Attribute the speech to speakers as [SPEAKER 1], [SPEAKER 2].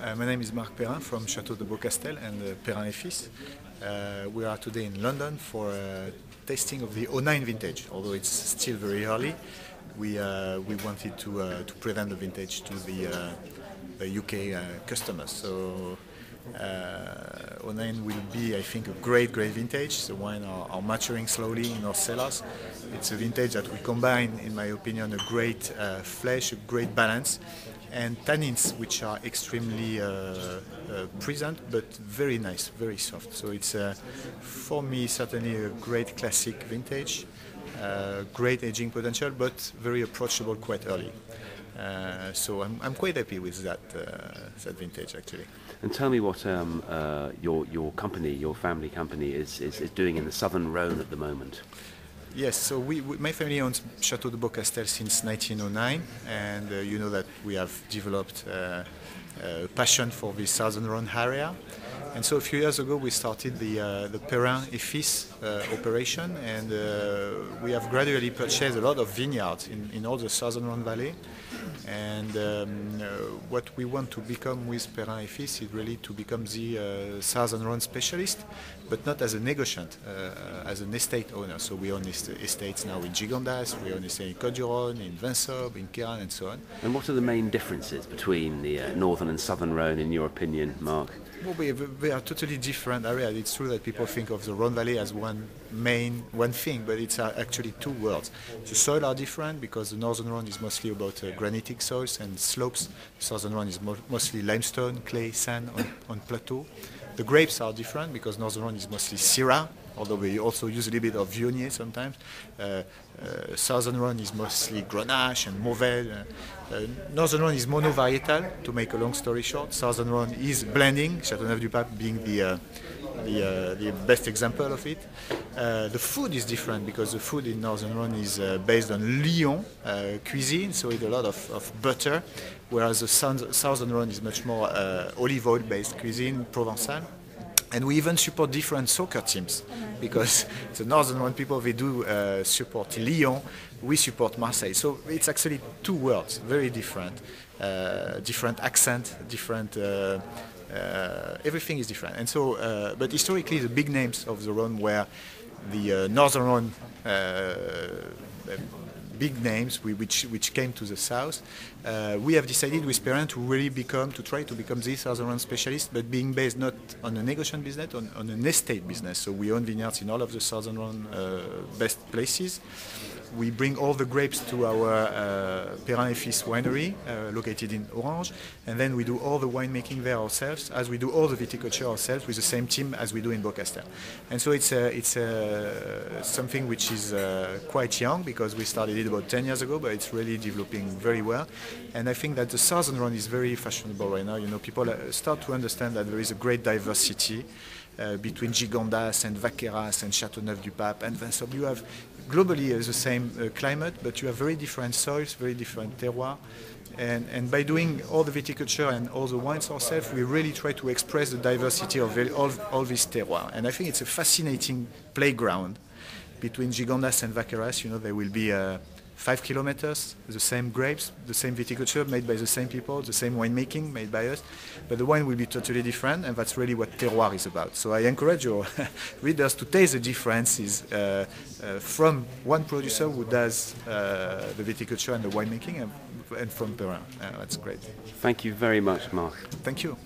[SPEAKER 1] Uh, my name is Marc Perrin from Chateau de Beaucastel and uh, Perrin et Fils. Uh, we are today in London for a tasting of the 09 vintage. Although it's still very early, we, uh, we wanted to, uh, to present the vintage to the, uh, the UK uh, customers. So uh, 09 will be, I think, a great, great vintage. The wine are, are maturing slowly in our cellars. It's a vintage that we combine, in my opinion, a great uh, flesh, a great balance, and tannins which are extremely uh, uh, present but very nice, very soft. So it's uh, for me certainly a great classic vintage, great aging potential, but very approachable quite early. Uh, so I'm, I'm quite happy with that uh, that vintage actually.
[SPEAKER 2] And tell me what um, uh, your your company, your family company, is, is, is doing in the southern Rhone at the moment.
[SPEAKER 1] Yes, so we, we, my family owns Chateau de Beaucastel since 1909, and uh, you know that we have developed uh, a passion for the southern Rhone area. And so a few years ago we started the, uh, the Perrin et Fils uh, operation, and uh, we have gradually purchased a lot of vineyards in, in all the southern Rhone valley. And um, uh, what we want to become with Perrin et Fils is really to become the uh, southern Rhone specialist, but not as a negotiant, uh, as an estate owner. So we own est- estates now in Gigondas, we own estates in Côte-du-Rhône, in Vinsobres, in Cairanne, and so on.
[SPEAKER 2] And what are the main differences between the northern and southern Rhone, in your opinion, Marc?
[SPEAKER 1] Well, we, are totally different areas. It's true that people think of the Rhone Valley as one main, one thing, but it's uh, actually two worlds. The soil are different because the northern Rhone is mostly about uh, granitic soils and slopes. The southern Rhone is mo- mostly limestone, clay, sand on, on plateau. The grapes are different because northern Rhone is mostly Syrah, although we also use a little bit of Viognier sometimes. Uh, uh, southern Rhone is mostly Grenache and Mourvèdre. Uh, uh, northern Rhone is monovarietal, to make a long story short. Southern Rhone is blending, Châteauneuf-du-Pape being the, uh, the, uh, the best example of it. Uh, the food is different because the food in Northern Rhone is uh, based on Lyon cuisine, so it's a lot of, of butter, whereas the Southern Rhone is much more olive oil based cuisine, Provençal. And we even support different soccer teams because the northern one people they do uh, support Lyon, we support Marseille. So it's actually two worlds, very different, uh, different accent, different. Uh, everything is different. And so, uh, but historically, the big names of the Rhone were the uh, northern Rhone. Uh, big names which, which came to the south. Uh, we have decided with Perrin to really become, to try to become the southern specialist, but being based not on a negotiation business, on, on an estate business. So we own vineyards in all of the southern uh, best places. We bring all the grapes to our uh, Perrin et Fils winery, uh, located in Orange, and then we do all the winemaking there ourselves, as we do all the viticulture ourselves with the same team as we do in Beaucastel. And so it's, uh, it's uh, something which is uh, quite young because we started it about 10 years ago, but it's really developing very well. And I think that the southern Rhone is very fashionable right now. You know, people uh, start to understand that there is a great diversity between Gigondas and Vacqueyras and Châteauneuf-du-Pape and Vinsobres. You have globally uh, the same uh, climate, but you have very different soils, very different terroir. And, and by doing all the viticulture and all the wines ourselves, we really try to express the diversity of all, all this terroir. And I think it's a fascinating playground between Gigondas and Vacqueyras. You know, there will be uh, five kilometers, the same grapes, the same viticulture made by the same people, the same winemaking made by us, but the wine will be totally different, and that's really what terroir is about. So I encourage your readers to taste the differences uh, uh, from one producer who does uh, the viticulture and the winemaking, and, and from Perrin. Uh, that's great.
[SPEAKER 2] Thank you very much, Marc.
[SPEAKER 1] Thank you.